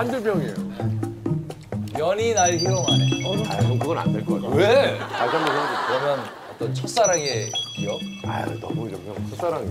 한줄평이에요. 연이 날 희롱하네. 아, 형 그건 안 될 거야. 왜? 다시 한번 해보세요. 그러면 어떤 첫사랑의 기억? 아유, 너무 이런 형 첫사랑이.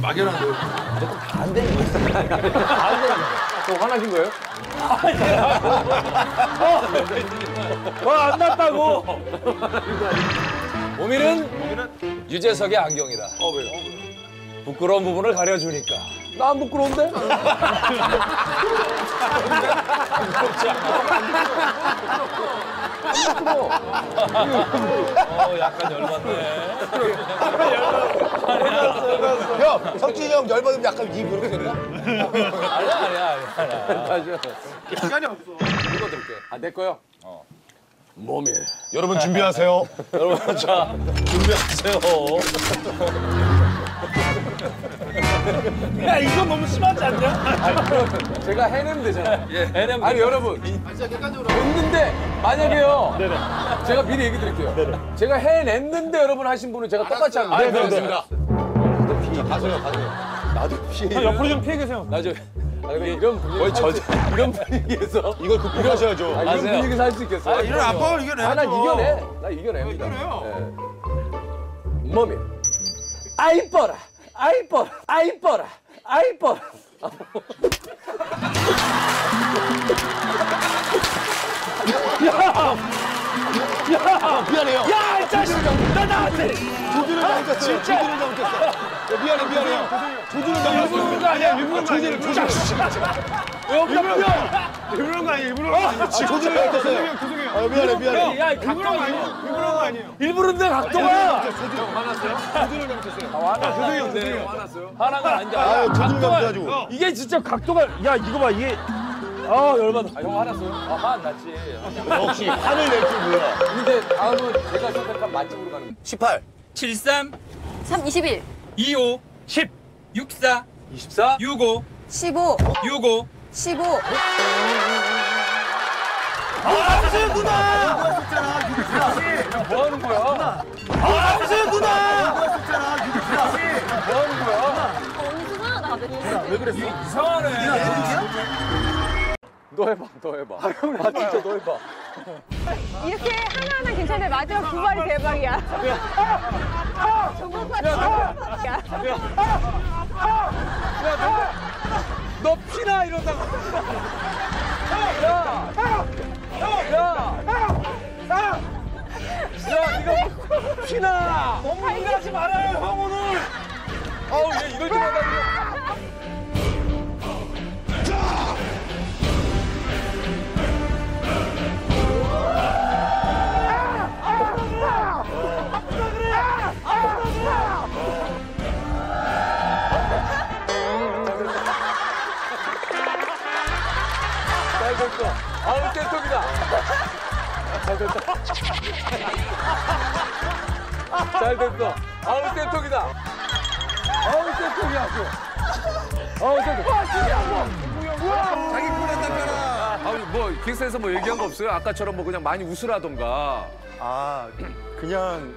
막연한데 무조건 다안 되는 거지. 또 화나신 거예요? 와안 났다고. 고민은 유재석의 안경이다. 어, 왜요? 부끄러운 부분을 가려주니까. 나 안 부끄러운데? 어, 약간 열받네. 형, 석진이 형 열받으면 약간 입 이렇게 된다? 아니야, 아니야, 아니야. 시간이 없어. 이거 들게. 아, 내 거요? 어. 몸이. 여러분 준비하세요. 여러분, 자, 준비하세요. 야 이건 너무 심하지 않냐? 제가 해내면 되잖아요. 예, 해내면 아니. 여러분. 했는데, 만약에요. 제가 미리 얘기 드릴게요. 제가 해냈는데 여러분 하신 분은 제가 똑같이 합니다. 네, 그렇습니다. 형 옆으로 좀 피해 계세요. 나 저, 아, 근데 이런 분위기. 저, 이런 분위기에서. 이걸 극복하셔야죠. 아, 이런 아세요? 분위기에서 할 수 있겠어요? 이런 압박을 이겨내야죠. 아, 난 이겨내. 나 이겨냅니다. 이겨내요. 몸이. 아, 이뻐라. 아, 이뻐라. 아, 이뻐라. 아, 이뻐라. 미안해요. 야, 이 자식! 나 나한테! 조준을 잘못했어요. 조준을 잘못했어요. 야, 미안해, 미안해요. 조준을 잘못했어요. 거 아니야, 일부러 조준을, 조준을. 일부러 거 아니야, 일부러 거 아니야. 아, 조준을 잘못했어요. 아, 미안해, 미안해. 야, 일부러 거 아니야. 일부러 거 아니에요. 일부러인데 각도가! 조준을 잘못했어요. 교수님 형, 교수님 형. 화났어요? 하나가 아니지. 아, 조준을 잘못해가지고. 이게 진짜 각도가, 야, 이거 봐, 이게. 아, 열받아. 아, 형 화났어요? 아, 화안 났지. 역시 화를 낼 줄 몰라. 근데 다음은 제가 선택한 맛집으로 가는 거예요. 18. 73 3, 21, 25 10. 64 24? 65 15, 65 15. 아세 누나! 뭐 하는 거야? 아세 누나! 뭐 하는 거야? 엄수가 나를. 너 해봐, 너 해봐. 아, 형, 나 진짜 너 해봐. 이렇게 하나하나 괜찮은데 마지막 두 발이 대박이야. 정말 대박이야. 너 피나 이러다가. 야! 야! 피나! 너무 인간하지 말아요, 형 오늘! 아우, 얘 이걸 좀 하다 잘 됐어. 아우, 땡통이다. 아우, 땡통이야, 아주. 아우, 땡통. 자기 꼴했다잖아. 아우, 뭐, 기획사에서 뭐 얘기한 거 없어요? 아까처럼 뭐 그냥 많이 웃으라던가. 아 그냥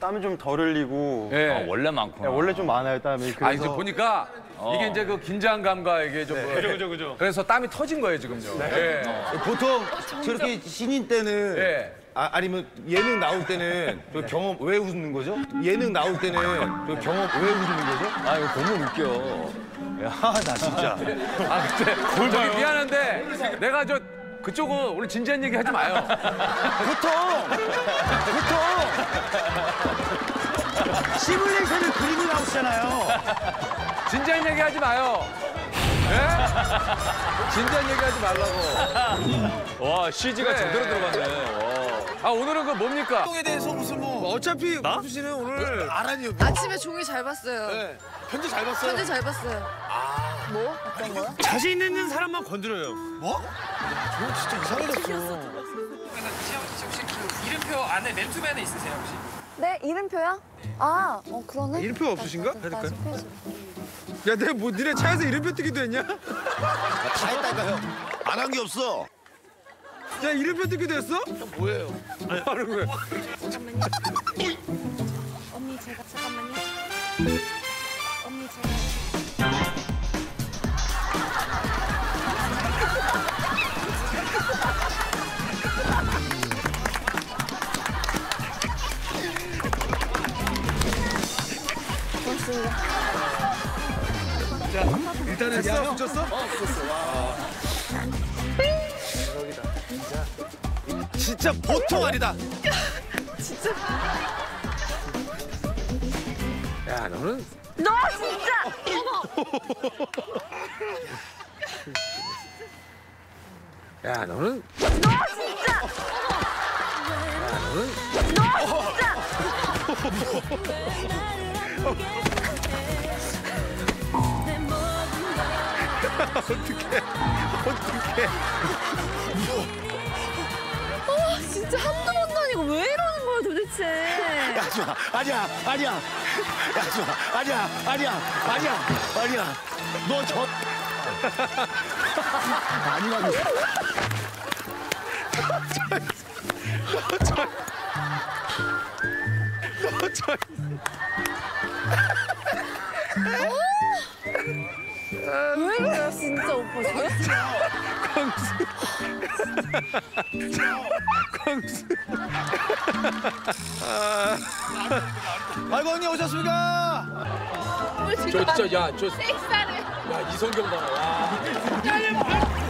땀이 좀 덜 흘리고 예. 아, 원래 많구나. 네, 원래 좀 많아요 땀이 그래서 아, 이제 보니까 이게 이제 그 긴장감과 이게 좀. 그죠, 그죠, 그죠. 그래서 땀이 터진 거예요, 지금요. 예. 보통 저렇게 신인 때는 예. 아, 아니면 예능 나올 때는 그 경험 왜 웃는 거죠? 예능 나올 때는 그 경험 왜 웃는 거죠? 아, 이거 너무 웃겨. 야, 나 진짜. 아, 근데 저기 미안한데 내가 저 그쪽은 오늘 진지한 얘기 하지 마요. 보통 보통 시뮬레이션을 그리고 나오시잖아요. 진지한 얘기 하지 마요. 예? 진지한 얘기 하지 말라고. 와, CG가 그래. 제대로 들어갔네. 아, 오늘은 그 뭡니까? 에 대해서 무슨 뭐 어차피 무수 씨는 오늘 아라니요. 아침에 종이 잘 봤어요. 네. 편지 잘 봤어요. 편지 잘 봤어요. 뭐? 어떤 거요? 자신 있는 사람만 건드려요. 뭐? 저 진짜 이상해졌어. 그 이름표 안에 맨투맨에 있으세요 혹시? 네, 이름표야? 아, 어, 그러네. 이름표 없으신가? 나- 나- 나 페이지. 야, 내가 뭐 니네 차에서 이름표 뜨기도 했냐? 다 했다니까요. 안한 게 없어. 야 이름표 듣게 됐어? 뭐예요? 아니, 하는 거야. 잠깐만요. 언니 제가 잠깐만요. 언니 제가. 고맙습니다. 자, 일단은 됐어? 붙였어? 어, 붙였어. 와. 진짜 보통 아니다. 야 너는 너 진짜! 야 너는 너 진짜! 너는 너 진짜! 어, 도대체? 야주아, 아니야, 아니야. 야주아, 아니야, 아니야, 아니야, 아니야. 너 저. 아니라고. 너 저. 왜 이래요 진짜 오빠 저? 아이고 언니 오셨습니까? 저 진짜 야저 섹스하네. 야 이성경 봐라. 와.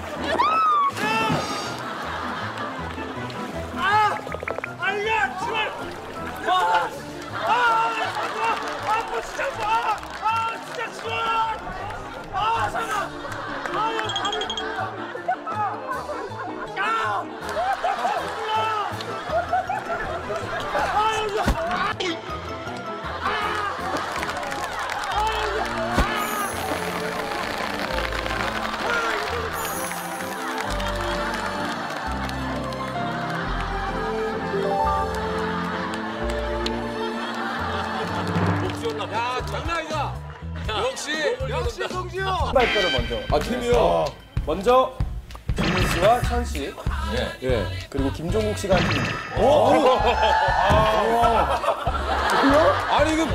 발표를 먼저. 아 팀이요. 먼저 김민 씨와 천 씨, 예. 그리고 김종국 씨가 팀. 아니 이거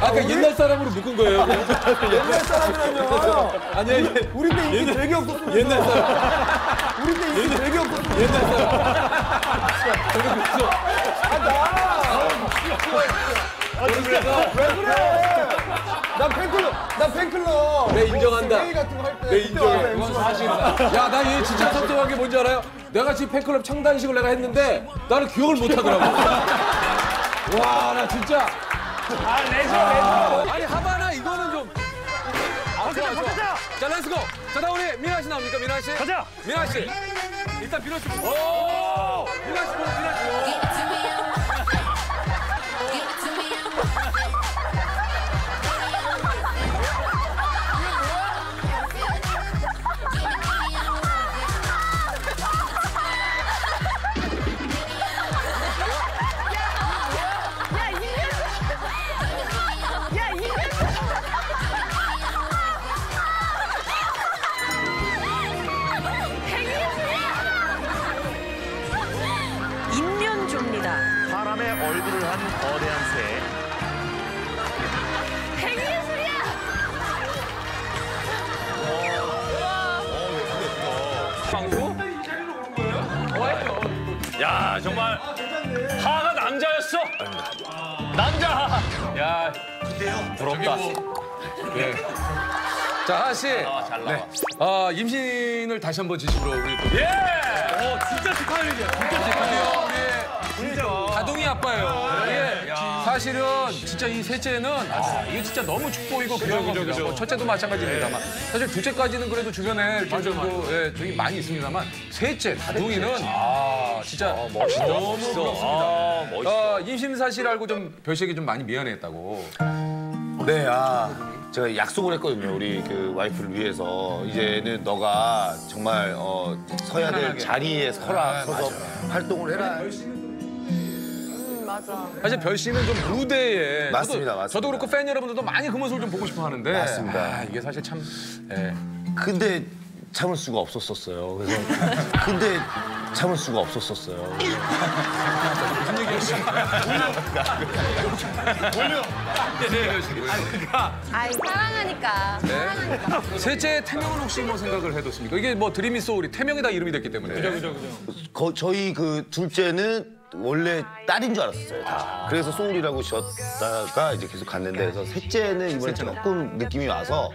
아까 옛날 사람으로 묶은 거예요. 옛날 사람이라뇨. 아니 아니 우리 때 인기 되게 없었어. 옛날 사람. 우리 때 인기 되게 없었어. 옛날 사람. 난 팬클럽, 난 팬클럽. 내 인정한다. 회의 같은 거 할 때. 내 인정해. 그건 사실이다. 야, 나 얘 진짜 섭섭한 게 뭔지 알아요? 내가 지금 팬클럽 창단식을 내가 했는데 나는 기억을 못 하더라고. 와, 나 진짜. 아 레저 레저 아니, 하바나 이거는 좀. 아, 좋아, 좋아. 자, 렛츠고. 자, 다 우리 미나 씨 나옵니까, 미나 씨? 가자 미나 씨. 일단 비너 씨. 오! 미나 씨, 미나 씨. 한 거대한 새 백예술이야! 야 정말 하가 남자였어. 남자. 야 부럽다. 네. 자, 하하 씨. 잘 나와. 아, 임신을 다시 한번 지식으로 우리 또. 예. 어 진짜 일이야 진짜 축하해요. 우리 진짜 아빠예요. 이게 사실은 진짜 이 셋째는 아, 이게 진짜 너무 축복이고 그런 겁니다. 뭐 첫째도 마찬가지입니다만 사실 둘째까지는 그래도 주변에 이렇게 정도 예, 저기 많이 있습니다만 셋째 다둥이는 아 진짜 멋있다. 너무 부럽습니다. 아 멋있어. 어, 임신 사실 알고 좀 별식이 좀 많이 미안했다고. 네, 아. 제가 약속을 했거든요. 우리 그 와이프를 위해서. 이제는 너가 정말 어, 서야 될 편안하게. 자리에 서라, 서서 활동을 해라. 맞아. 사실 별 씨는 좀 무대에 맞습니다, 저도, 맞습니다. 저도 그렇고 팬 여러분들도 많이 그 모습을 좀 보고 싶어 하는데 맞습니다. 아, 이게 사실 참 예. 근데 참을 수가 없었었어요. 그래서 근데 참을 수가 없었었어요. 아이 사랑하니까. 사랑하니까. 셋째 태명은 혹시 뭐 생각을 해뒀습니까? 이게 뭐 드림이 소울이 태명이 다 이름이 됐기 때문에. 그죠, 그죠, 그죠. 거- 저희 그 둘째는 원래 딸인 줄 알았어요. 다. 그래서 소울이라고 지었다가 이제 계속 갔는데 그래서 셋째는 이번에 조금 느낌이 와서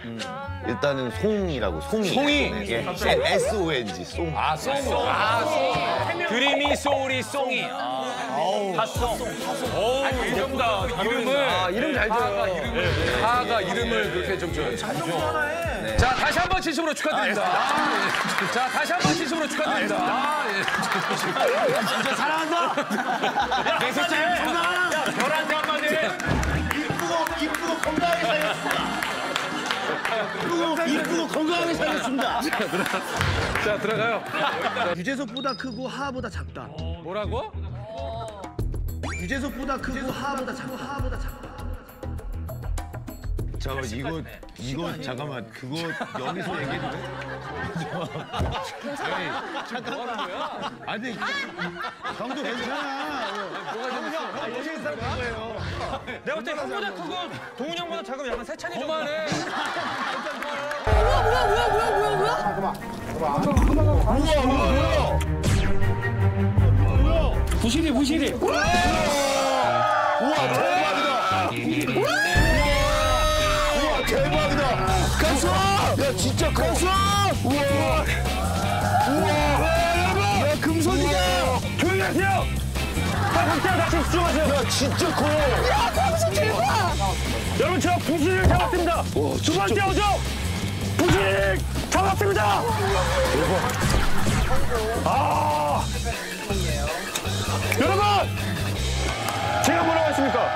일단은 송이라고 송이. 송이. 예. S O N G 송. 아, 송. 아, 송. 드림이 소울이 송이. 아, 핫송. 전부 다 이름을 아, 이름 잘 지어요. 이름을 하가 이름을 그렇게 좀 줘요. 네. 자 다시 한 번 진심으로 축하드립니다. 아, 예. 자 다시 한 번 진심으로 축하드립니다. 아, 예. 진짜 사랑한다. 내 셋째. 야, 별한테 한마디 해. 이쁘고 이쁘고 건강하게 살겠습니다. 이쁘고 이쁘고 건강하게 살겠습니다. 자 들어가요. 유재석보다 크고 하하보다 작다. 뭐라고? 유재석보다 크고 하하보다 작고 하하보다 작다. 잠깐만 이거 이거 잠깐만 그거 여기서 얘기해도 돼? 지금 뭐 하는 거야? 아니 형도 괜찮아. 내가 볼 때 형보다 크고 동훈이 형보다 작으면 약간 세찬이 정도. 그만해. 뭐야 뭐야 뭐야 뭐야 뭐야 뭐야? 부실이 부실이. 우와 대박이다. 우와 대박이다. 가수! 야 진짜 가수! 우와. 우와. 야 금손이다. 조용히 하세요. 자, 각자 다시 집중하세요. 야 진짜 커. 야 광수 대박! 여러분 저 부실을 잡았습니다. 두 번째 오죠. 부실 잡았습니다. 아. 여러분 제가 뭐라고 했습니까?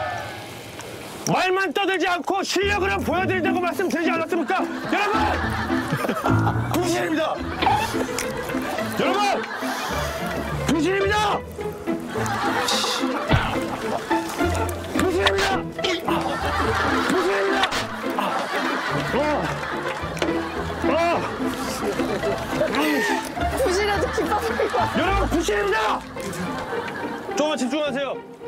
말만 떠들지 않고 실력을 보여드린다고 말씀드리지 않았습니까? 여러분 부실입니다. 여러분 부실입니다. 부실입니다. 부실입니다. 부실해도 기뻐 보이고. 여러분 부실입니다. 조금만 집중하세요.